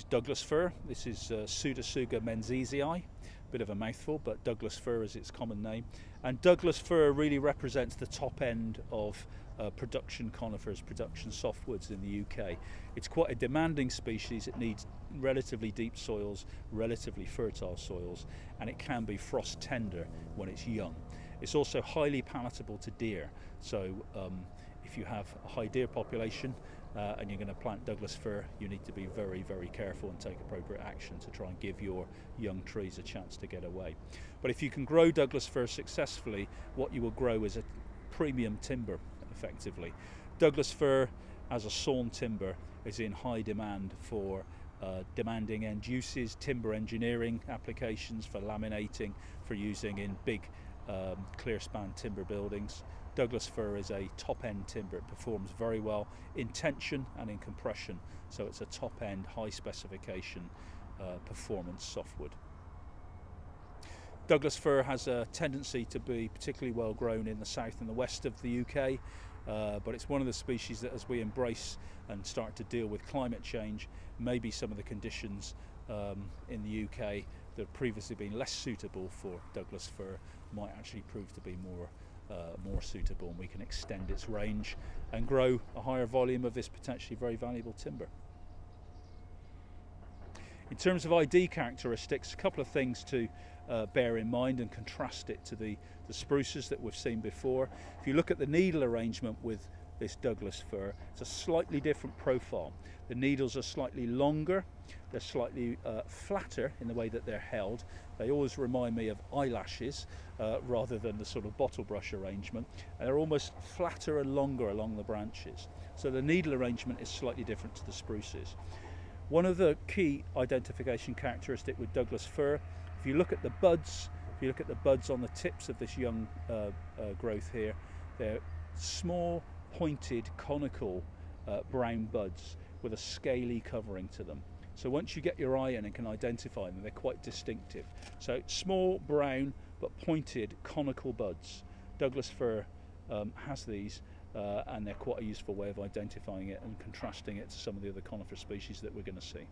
is Douglas fir. This is uh, Pseudotsuga menziesii. A bit of a mouthful, but Douglas fir is its common name. And Douglas fir really represents the top end of uh, production conifers, production softwoods in the UK. It's quite a demanding species. It needs relatively deep soils, relatively fertile soils, and it can be frost tender when it's young. It's also highly palatable to deer. So um, if you have a high deer population uh, and you're going to plant Douglas fir, you need to be very, very careful and take appropriate action to try and give your young trees a chance to get away. But if you can grow Douglas fir successfully, what you will grow is a premium timber effectively. Douglas fir as a sawn timber is in high demand for uh, demanding end uses, timber engineering applications for laminating, for using in big um, clear span timber buildings. Douglas fir is a top end timber. It performs very well in tension and in compression, so it's a top end, high specification uh, performance softwood. Douglas fir has a tendency to be particularly well grown in the south and the west of the UK, uh, but it's one of the species that as we embrace and start to deal with climate change, maybe some of the conditions um, in the UK that have previously been less suitable for Douglas fir might actually prove to be more uh, more suitable and we can extend its range and grow a higher volume of this potentially very valuable timber. In terms of ID characteristics, a couple of things to uh, bear in mind and contrast it to the, the spruces that we've seen before. If you look at the needle arrangement with this Douglas fir, it's a slightly different profile. The needles are slightly longer, they're slightly uh, flatter in the way that they're held. They always remind me of eyelashes uh, rather than the sort of bottle brush arrangement. They're almost flatter and longer along the branches. So the needle arrangement is slightly different to the spruces. One of the key identification characteristic with Douglas fir, if you look at the buds, if you look at the buds on the tips of this young uh, uh, growth here, they're small, pointed, conical uh, brown buds with a scaly covering to them. So once you get your eye in and can identify them, they're quite distinctive. So small, brown, but pointed, conical buds. Douglas fir um, has these uh, and they're quite a useful way of identifying it and contrasting it to some of the other conifer species that we're going to see.